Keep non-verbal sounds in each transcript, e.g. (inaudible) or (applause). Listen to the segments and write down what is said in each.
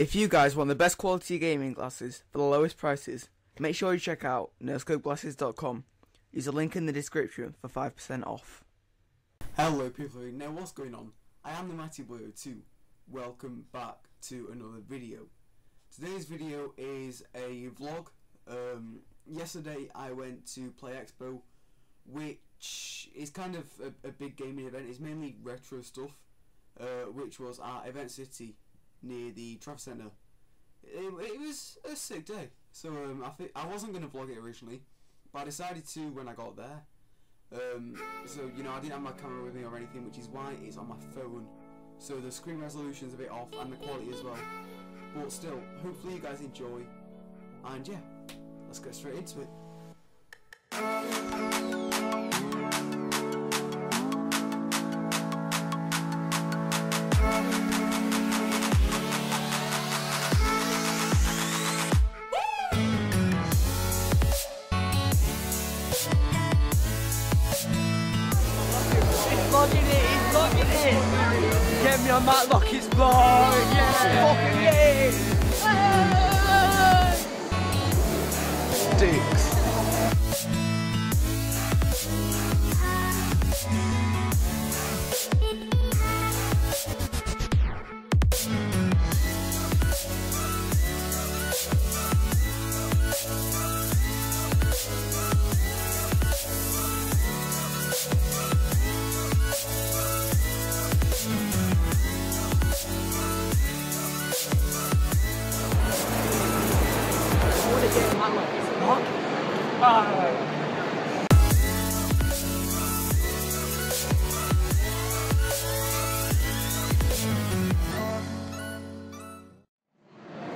If you guys want the best quality gaming glasses for the lowest prices, make sure you check out noscopeglasses.com. Use the link in the description for 5% off. Hello people, now what's going on? I am the Matty Boyo 2. Welcome back to another video. Today's video is a vlog. Um, yesterday I went to Play Expo, which is kind of a, a big gaming event. It's mainly retro stuff, uh, which was at Event City near the Trafford Centre. It, it was a sick day. So um, I think I wasn't gonna vlog it originally, but I decided to when I got there. Um, so you know I didn't have my camera with me or anything, which is why it's on my phone. So the screen resolution's a bit off and the quality as well. But still, hopefully you guys enjoy. And yeah, let's get straight into it. Me on that Lockie's blog. Yeah,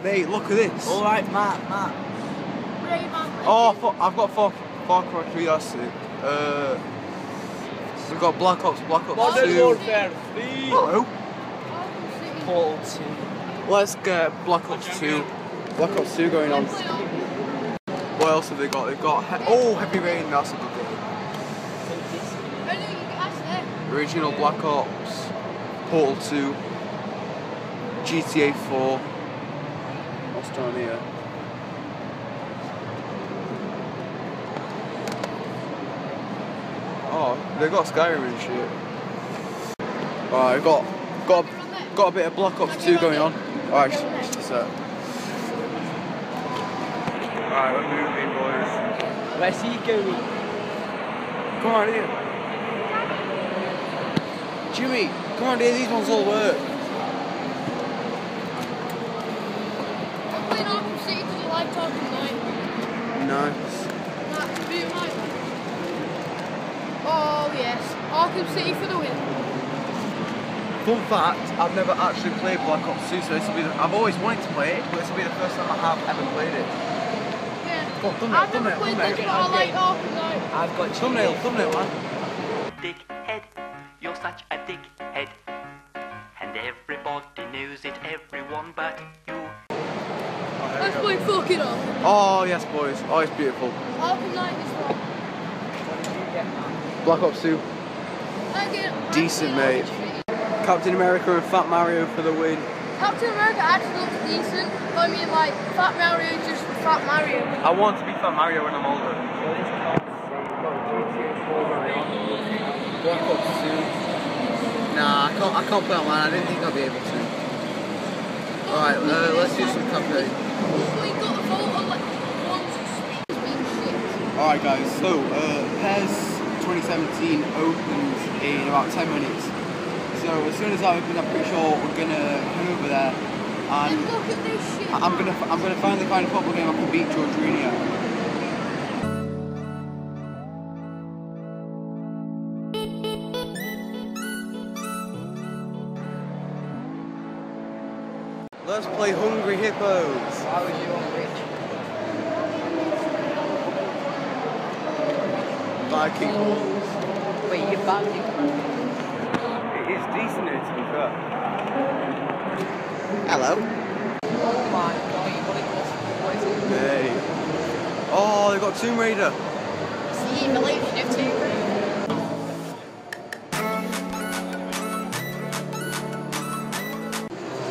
Mate, look at this. Alright, Matt, Matt. Oh, fo- I've got Far, Far Cry 3, that's it. Uh, we've got Black Ops, Black Ops Modern 2. Warfare 3. Hello. Portal 2. Let's get Black Ops 2. Black Ops 2 going on. What else have they got? They've got he- oh Heavy Rain. That's a good game. Original Black Ops, Portal 2, GTA 4. What's down here? Oh, they got Skyrim and shit. Alright, got got got a bit of Black Ops 2 going on. Alright, just, a sec. Alright, we're moving, boys. Where's he going? Come on here. Jimmy, come on here, these ones all work. We're playing Arkham City for the live talk tonight. Nice. Oh yes, Arkham City for the win. Fun fact, I've never actually played Black Ops 2, so this will be the, I've always wanted to play it, but this will be the first time I have ever played it. Yeah. Go thumbnail, I've never thumbnail, played thumbnail. this, but I like Arkham Knight. I've got Thumbnail, thumbnail, man. dickhead. You're such a dickhead. And everybody knows it, everyone but you. Let's play fucking Arkham. Oh, yes, boys. Oh, it's beautiful. Arkham Knight is one. Black Ops 2. Decent, mate. Captain America and Fat Mario for the win. Captain America actually looks decent, but I mean like Fat Mario is just Fat Mario. I want to be Fat Mario when I'm older. Black Ops 2. Nah, I can't, I can't play online. I didn't think I'd be able to. Alright, uh, let's do some campaign. We got the vote on like one speed shit. Alright guys, so uh, PES 2017 opens in about 10 minutes. So as soon as that opens I'm pretty sure we're gonna head over there um, And and look at this shit. I- I'm gonna I'm gonna finally find a football game I can beat George Rooney at. Let's play Hungry Hippos. Why was you on rich? Viking. Wait, you're banking. It is decent here, to be fair. Hello. Oh my god, you want to what is it? Hey. Oh, they've got Tomb Raider. See, believe you too.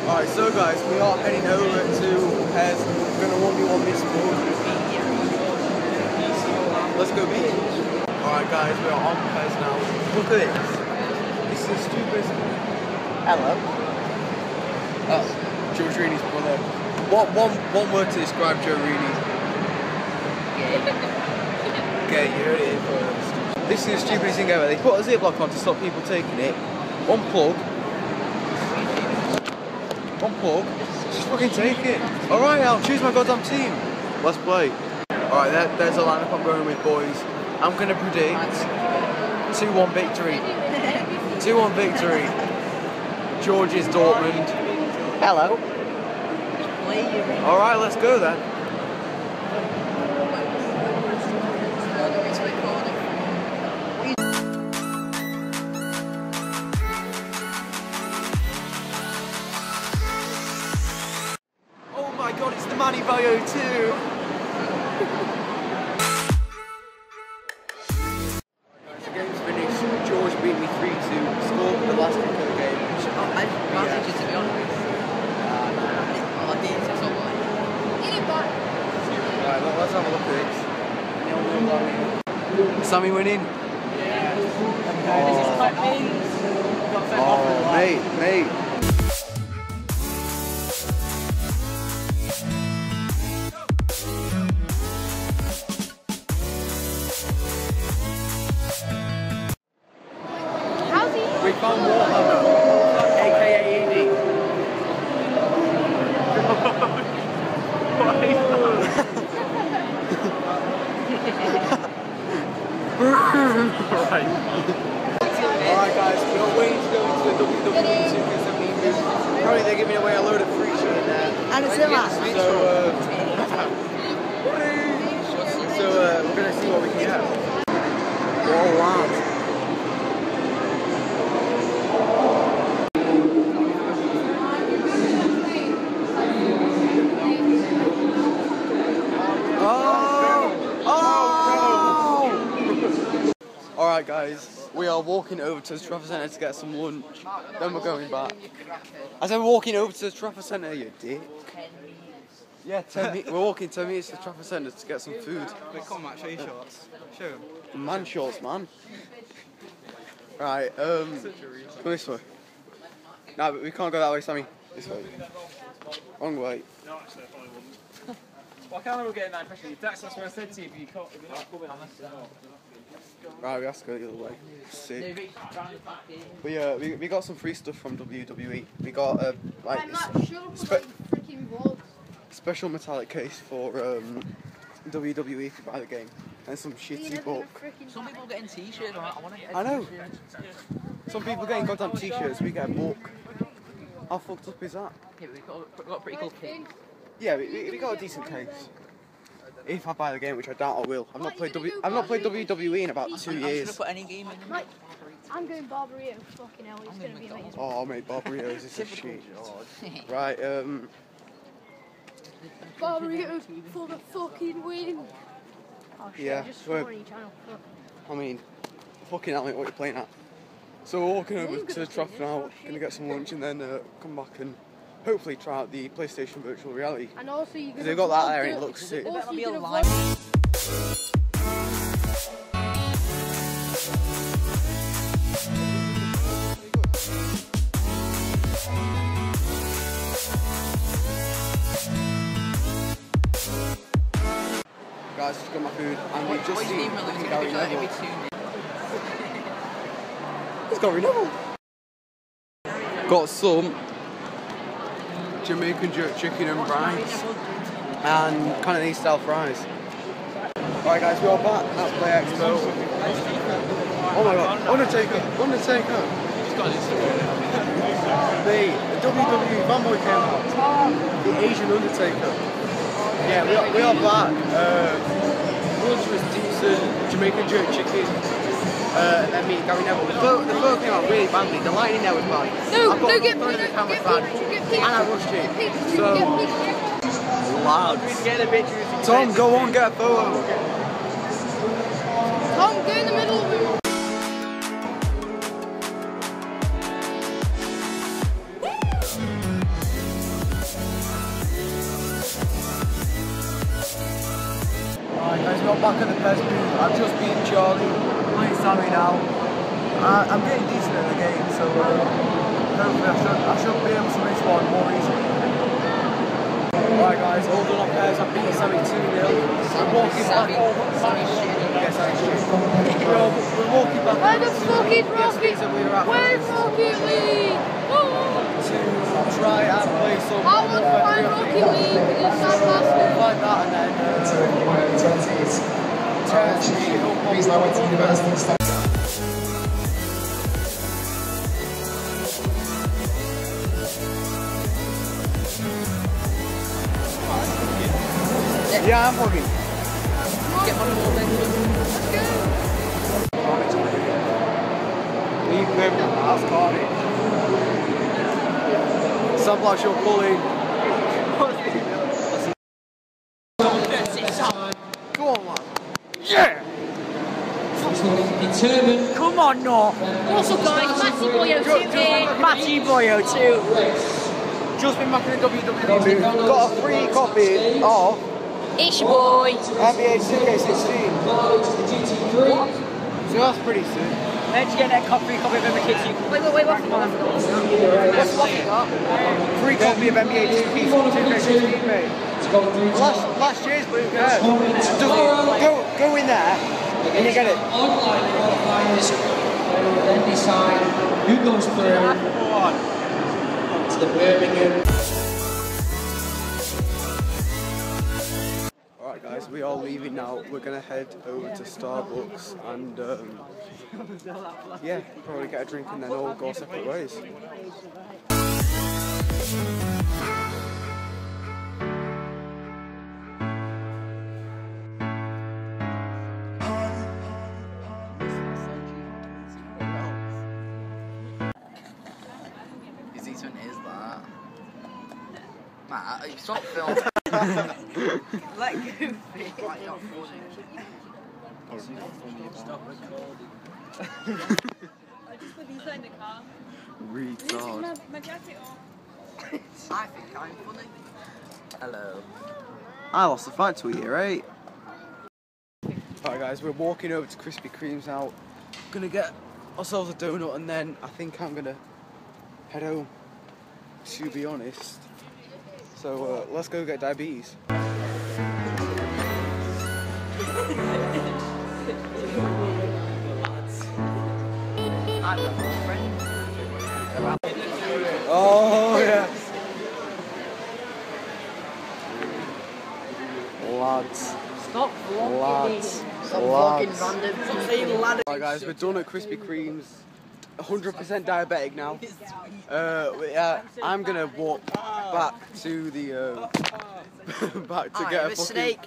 Alright, so guys, we are heading over to PES. We're gonna warn you on this board. Let's go beat it. Alright guys, we are on PES now. Look at this. The stupidest. Hello. Oh, Joe Rini's brother. What one one word to describe Joe Rini? Okay, you heard it first. This is the stupidest thing ever. They put a ziplock on to stop people taking it. One plug. One plug. Just fucking take it. Alright, I'll choose my goddamn team. Let's play. Alright, there, there's a lineup I'm going with, boys. I'm going to predict 2-1 victory. 2-1 victory. George's Dortmund. Hello. All right, let's go then. Oh my god, it's the Matty Boyo 2! Sammy winning? Oh, mate, mate. How's he? We found Warhammer, aka (laughs) Edie. Alright guys, we're waiting to go into the WWE 2K17 Apparently they're giving away a load of free shit in there. And it's that. So, uh, so uh, we're gonna see what we can get. Whoa, wow. Alright guys, we are walking over to the Trafford Centre to get some lunch. Then we're going back. I said we're walking over to the Trafford Centre, you dick. Yeah, 10 me- we're walking 10 metres to the Trafford Centre to get some food. Come on, Matt, show your shorts. Show them. Man shorts, man. Right, um, go this way. No, but we can't go that way, Sammy. This way. Wrong way. Well, I can't get that impression. That's, what I said to you. If you can't, you're not coming on this. Right, we have to go the other way. Sick. We, uh, we, we got some free stuff from WWE. We got, uh, like, I'm not sure spe- freaking special metallic case for, um, WWE if you buy the game. And some shitty book. Some people getting t-shirts. I want to get. a I know. t-shirt. Some people getting goddamn t-shirts, we get a book. How fucked up is that? Yeah, we got, got a pretty cool kit. Yeah, we, we, we got a decent case. If I buy the game, which I doubt I will. I've not played W. I've not played WWE in about two I'm years. just gonna put any game in. Right. I'm going Barburrito. Fucking hell, it's I'm gonna going be amazing. Oh mate, Barburrito's is a shit. (laughs) Right, um, Barburrito for the fucking win. Oh shit, Yeah, I just we're- swore on your channel. Fuck. I mean, fucking hell, mate, what are you playing at? So we're walking over to gonna Trafford now, gonna get some lunch and then uh, come back and hopefully try out the PlayStation Virtual Reality. And also you're They've got that vlog there and it looks sick. Also Better be you're gonna alive. vlog Guys, just got my food and we What, just seen you mean, Lewis? Gary Gary Neville. Every two minutes. It's Gary Neville. (laughs) Got some Jamaican jerk chicken and fries and Cantonese style fries. Alright guys, we are back at Play Expo. Oh my god, Undertaker, Undertaker. The WWE fanboy came out. The Asian Undertaker. Yeah, we are, we are back. Uh, lunch was decent, Jamaican jerk chicken uh, and then me and Gary Neville. The photo, the photo came out really badly. The lighting there was bad. No, I've got no, get, no, get, camera get, people, and I rushed it. So loud. Tom, go on, get a photo. Tom, go in the middle of the Right, guys, not back at the press booth. I've just been Charlie. Playing Sammy now. Uh, I'm getting decent at the game, so uh, hopefully I should, I should be able to respawn more easily. Alright guys, all done on PES. I've beaten Sammy 2 0. We're walking back over. Yes, I shit. We're, we're walking back Where the fuck is to Rocket? we were at Where's Rocket League? Oh, to try and play some I want to find Rocket League. It's not bastard. Find that and then uh, Please, I went to university. Yeah, I'm working. Get on the wall then. Leave them. That's carnage. Some like you're pulling. Go on, man. Yeah! Come on, no. What's up, guys? Matty Boyo 2 here. Matty Boyo too. Just been back in the WWE. Got a free copy of It's your boy. NBA 2K16. So that's pretty sick. Where'd you get that copy, copy of Emma Kitchen? Wait, wait, wait, what's the one? What's what you got? Free copy of NBA 2K16, mate. Last, last year's blue yeah. Go, go in there and you get it. Will then decide who goes through to the Birmingham. Alright guys, we are leaving now. We're gonna head over to Starbucks and um, yeah, probably get a drink and then all go separate ways. Matt, stop filming. Let Like Goofy. Why you not funny? Stop recording. Retard. I think I'm funny. Hello. I lost the fight to you, right? Alright guys, we're walking over to Krispy Kreme's now. Gonna get ourselves a donut and then I think I'm gonna head home, to be honest. So uh, let's go get diabetes. I'm not my friend. Oh yeah. Lads. Stop vlogging. Lads. Stop Lads. vlogging random. Stop saying lad. Alright guys, we're done at Krispy Kreme's. 100% diabetic now. Uh, yeah, I'm gonna walk back to the uh, (laughs) back to get a a fucking snake.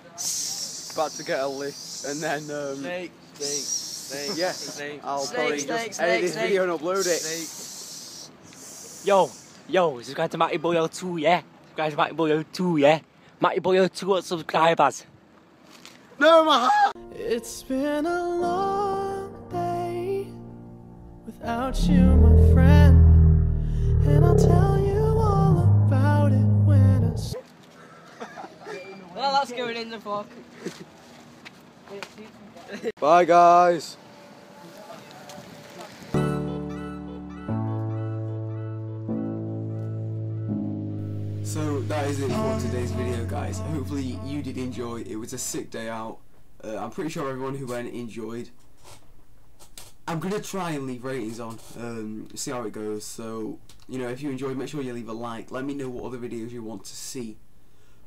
back to get a lift, and then um, Snake, snake, snake. yeah, snake. I'll Snake, probably snake, just edit this snake. video and upload it. Yo, yo, subscribe to Matty Boyo 2, yeah? Subscribe to Matty Boyo 2, yeah? Matty Boyo 2 got subscribers. No, my heart. It's been a long day without you, my friend. And I'll tell you all about it when I s- Well, that's going in the vlog. Bye, guys. So that is it for today's video guys. Hopefully you did enjoy. It was a sick day out. Uh, I'm pretty sure everyone who went enjoyed. I'm gonna try and leave ratings on, um, see how it goes. So, you know, if you enjoyed, make sure you leave a like. Let me know what other videos you want to see.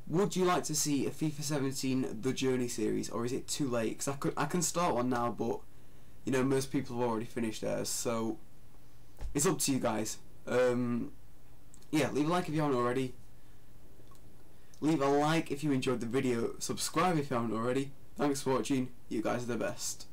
Would you like to see a FIFA 17 The Journey series, or is it too late? Because I could, I can start one now, but you know, most people have already finished theirs. So, it's up to you guys. Um, yeah, leave a like if you haven't already. Leave a like if you enjoyed the video. Subscribe if you haven't already. Thanks for watching. You guys are the best.